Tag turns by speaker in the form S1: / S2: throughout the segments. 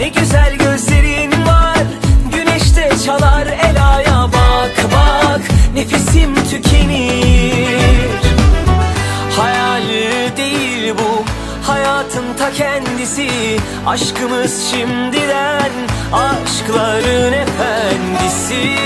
S1: Ne güzel gözlerin var. Güneşte çalar el aya bak bak. Nefesim tükenir. Hayal değil bu Hayatın ta kendisi. Aşkımız şimdiden Aşkların efendisi.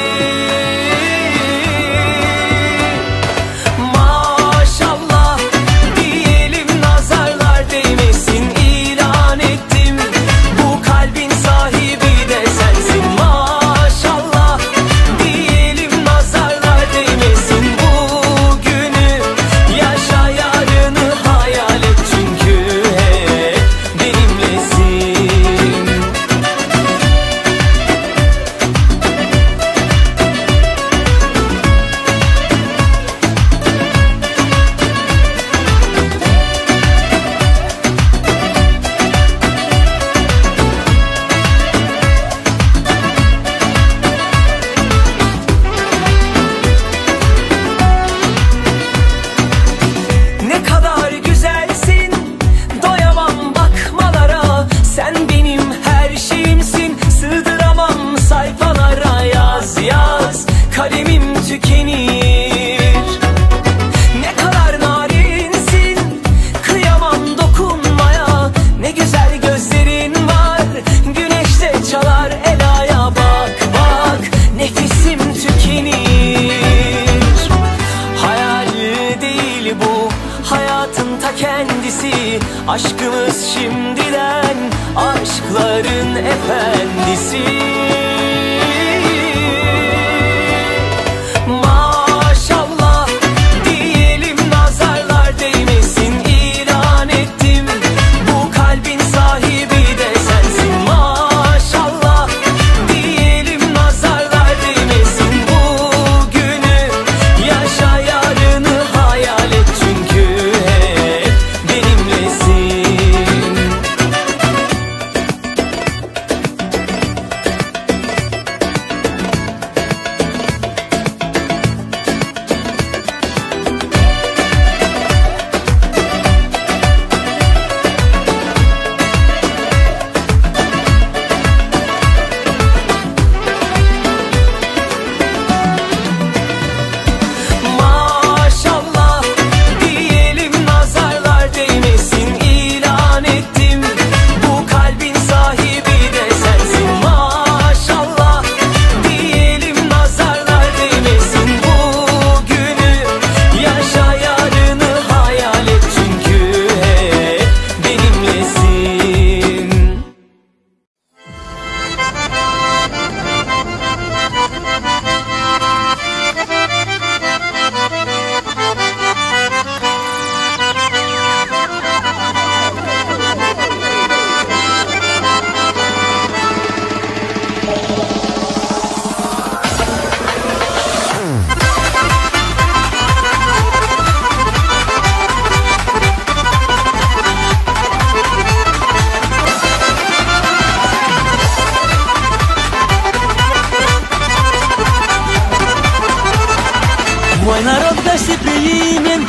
S1: Aşkımız
S2: şimdiden aşkların efendisi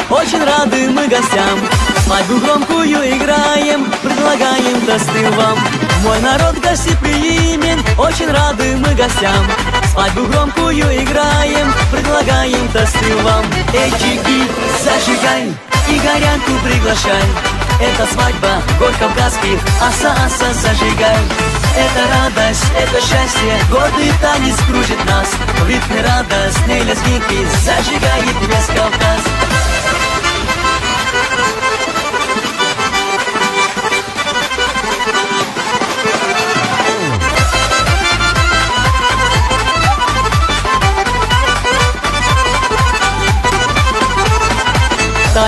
S2: очень рады мы гостям. Свадьбу громкую играем, предлагаем тосты вам. Мой народ гостеприимен, очень рады мы гостям. Свадьбу громкую играем, предлагаем тосты вам. Эй, чики, зажигай и горянку приглашай. Это свадьба гор кавказских, аса-аса зажигай. Это радость, это счастье, гордый танец кружит нас. В ритме радостной лезгинки зажигает весь Кавказ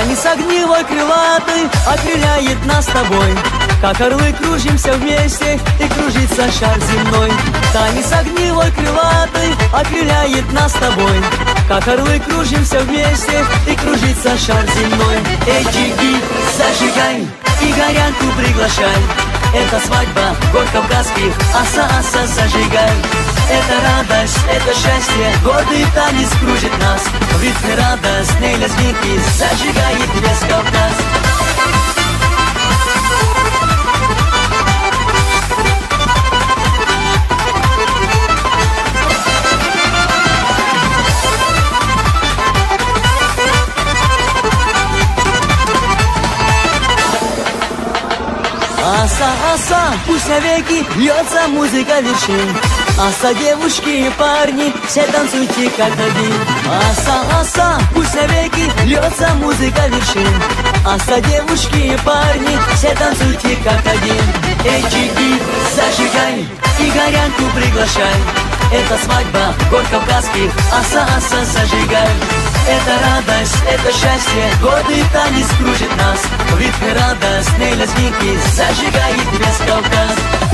S2: Танец огневой крылатый окрыляет нас с тобой. Как орлы кружимся вместе и кружится шар земной. Танец огневой крылатый окрыляет нас с тобой. Как орлы кружимся вместе и кружится шар земной. Эй, чиги, зажигай и горянку приглашай. Это свадьба гор кавказских, аса-аса зажигай это радость, это счастье, гордый танец кружит нас. В ритме радостной лезгинки зажигает весь Кавказ Аса, аса, пусть навеки льется музыка вершин Аса, девушки и парни, все танцуйте как один Аса, аса, пусть навеки льется музыка вершин. Аса, девушки и парни, все танцуйте как один Эй, чики, зажигай и горянку приглашай. Это свадьба, год кавказских, аса-аса зажигай. Это радость, это счастье, годы танец кружит нас. В ритме радостной лезгинки зажигает весь Кавказ